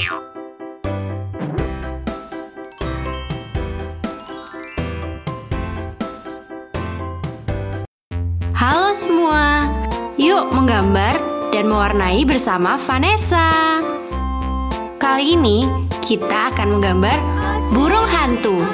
Halo semua, yuk menggambar dan mewarnai bersama Vanessa. Kali ini kita akan menggambar burung hantu.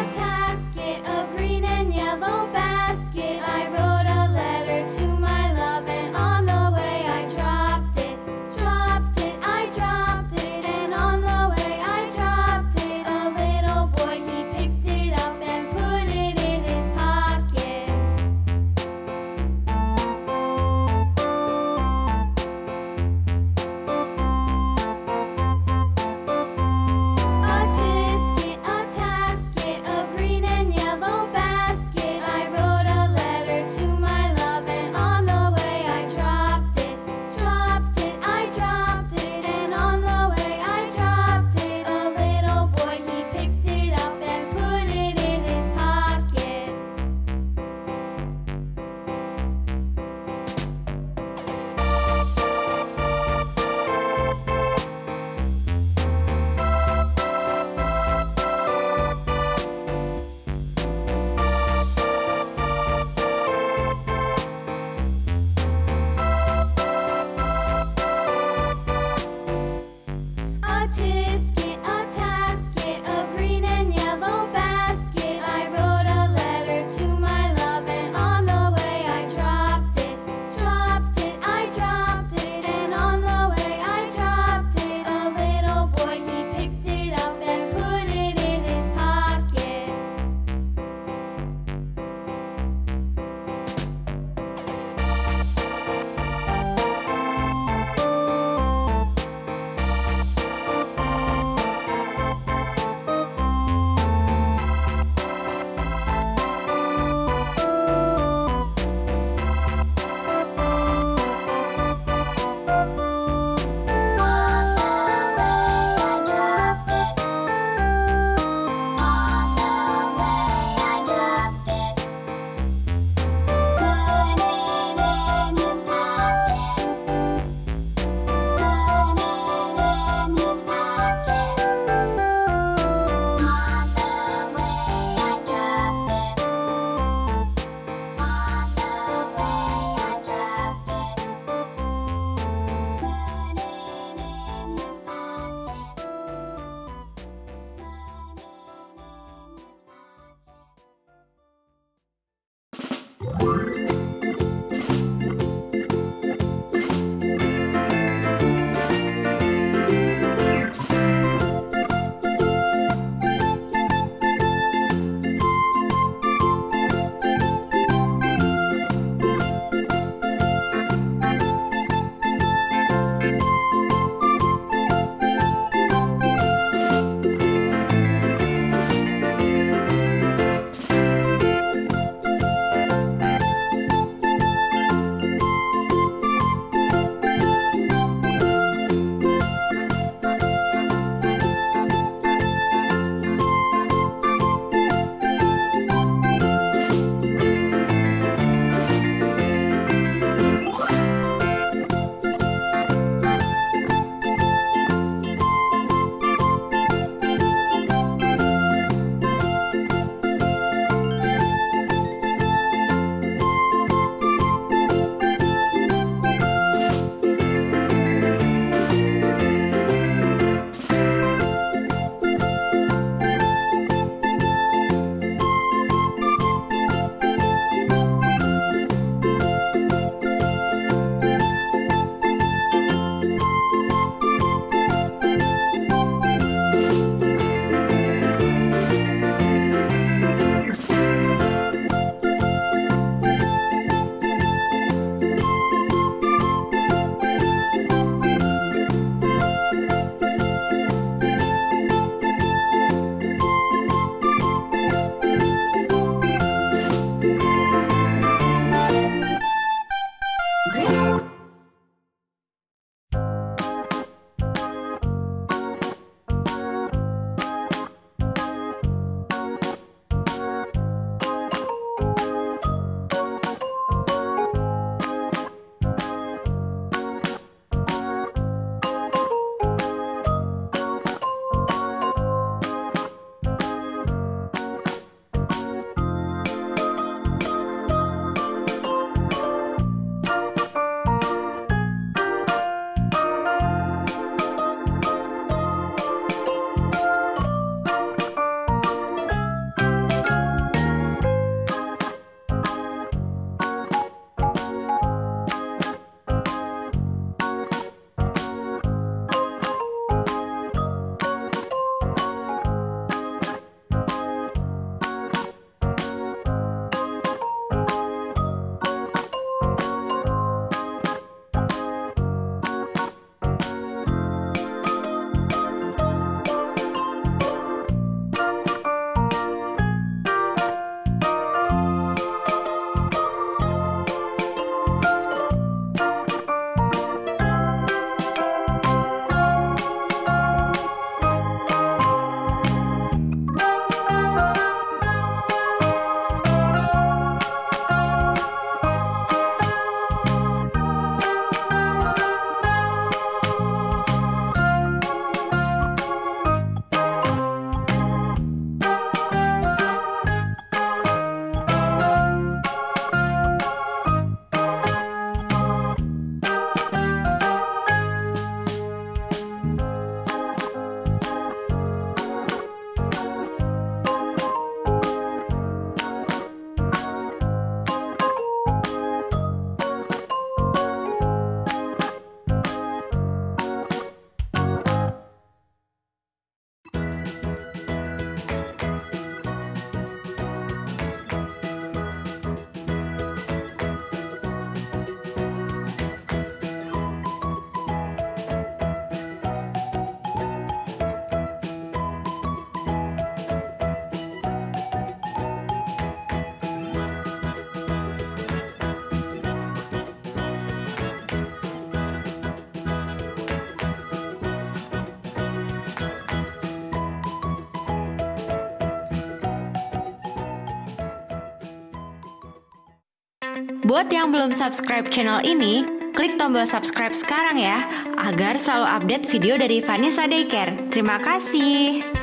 Buat yang belum subscribe channel ini, klik tombol subscribe sekarang ya, agar selalu update video dari Vanessa Daycare. Terima kasih.